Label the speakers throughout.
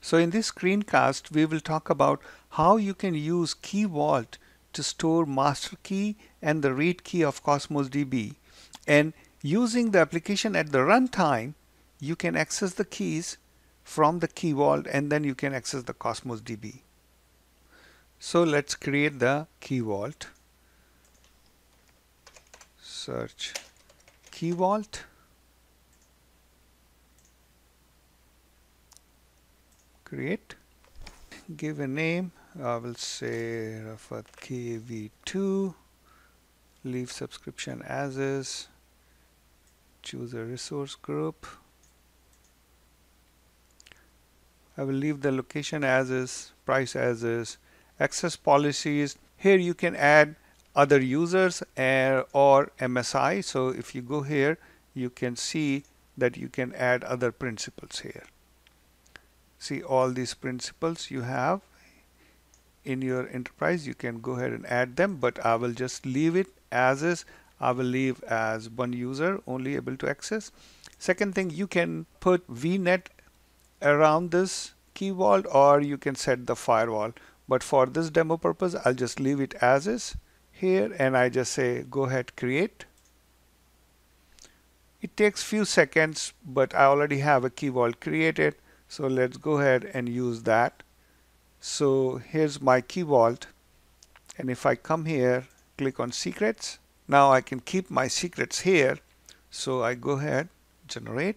Speaker 1: So in this screencast, we will talk about how you can use Key Vault to store master key and the read key of Cosmos DB. And using the application at the runtime, you can access the keys from the Key Vault and then you can access the Cosmos DB. So let's create the Key Vault. Search Key Vault. Create. Give a name. I will say Rafat KV2 leave subscription as is. Choose a resource group. I will leave the location as is price as is access policies. Here you can add other users or MSI so if you go here you can see that you can add other principals here see all these principals you have in your enterprise. You can go ahead and add them but I will just leave it as is. I will leave as one user only able to access. Second thing you can put VNet around this key vault or you can set the firewall. But for this demo purpose I'll just leave it as is here and I just say go ahead create. It takes few seconds but I already have a key vault created so let's go ahead and use that. So here's my key vault. And if I come here, click on secrets, now I can keep my secrets here. So I go ahead, generate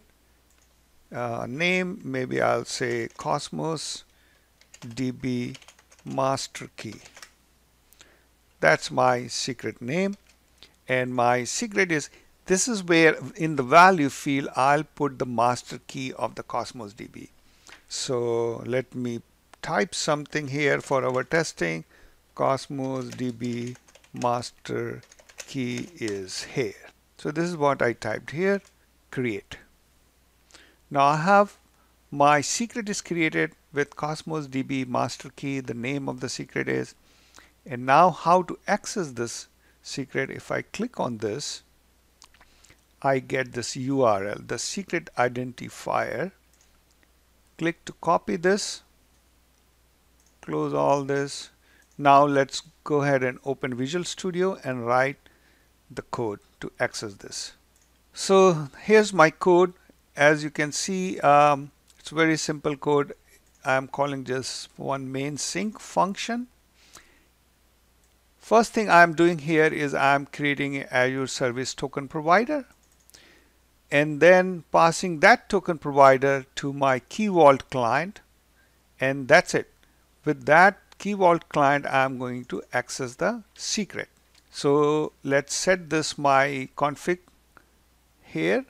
Speaker 1: uh, name, maybe I'll say Cosmos DB master key. That's my secret name. And my secret is this is where in the value field I'll put the master key of the Cosmos DB. So let me type something here for our testing. Cosmos DB master key is here. So this is what I typed here, create. Now I have my secret is created with Cosmos DB master key, the name of the secret is. And now how to access this secret, if I click on this, I get this URL, the secret identifier click to copy this close all this. Now let's go ahead and open Visual Studio and write the code to access this. So here's my code. As you can see um, it's very simple code. I'm calling just one main sync function. First thing I'm doing here is I'm creating an Azure Service Token Provider and then passing that token provider to my Key Vault client and that's it. With that Key Vault client I'm going to access the secret. So let's set this my config here.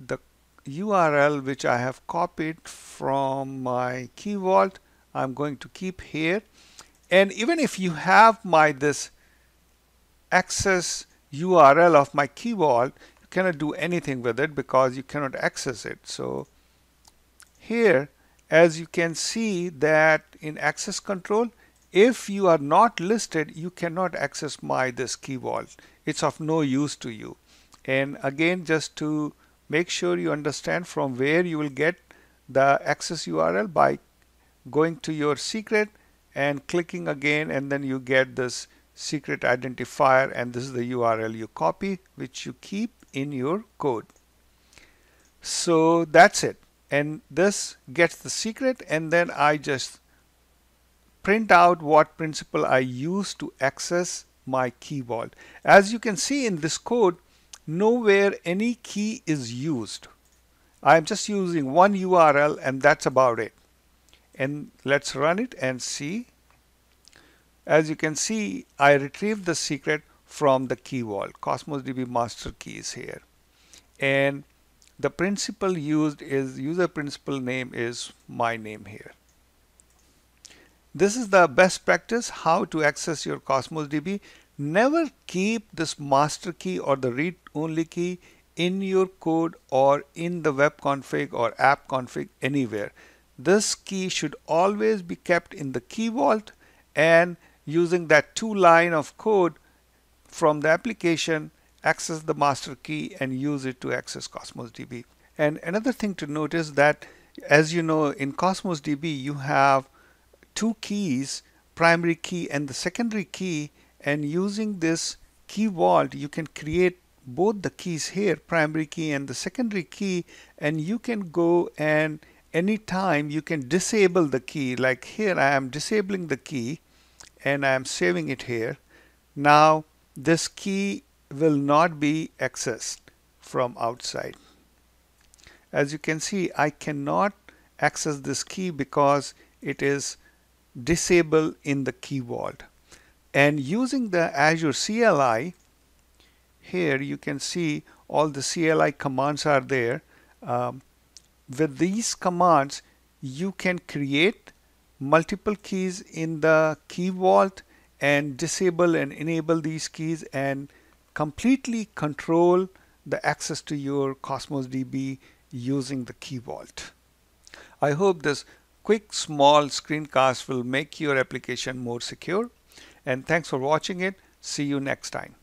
Speaker 1: The URL which I have copied from my Key Vault I'm going to keep here and even if you have my this access URL of my Key Vault cannot do anything with it because you cannot access it. So here, as you can see that in access control, if you are not listed, you cannot access my this key vault. It's of no use to you. And again, just to make sure you understand from where you will get the access URL by going to your secret and clicking again and then you get this secret identifier and this is the URL you copy which you keep in your code. So that's it. And this gets the secret and then I just print out what principal I use to access my key vault. As you can see in this code, nowhere any key is used. I'm just using one URL and that's about it. And let's run it and see. As you can see, I retrieved the secret from the key vault. Cosmos DB master key is here. And the principal used is user principal name is my name here. This is the best practice how to access your Cosmos DB. Never keep this master key or the read only key in your code or in the web config or app config anywhere. This key should always be kept in the key vault and using that two line of code from the application, access the master key and use it to access Cosmos DB. And another thing to notice that as you know in Cosmos DB you have two keys primary key and the secondary key and using this key vault you can create both the keys here primary key and the secondary key and you can go and anytime you can disable the key like here I am disabling the key and I am saving it here now this key will not be accessed from outside. As you can see I cannot access this key because it is disabled in the key vault and using the Azure CLI here you can see all the CLI commands are there. Um, with these commands you can create multiple keys in the key vault and disable and enable these keys and completely control the access to your Cosmos DB using the key vault. I hope this quick small screencast will make your application more secure and thanks for watching it. See you next time.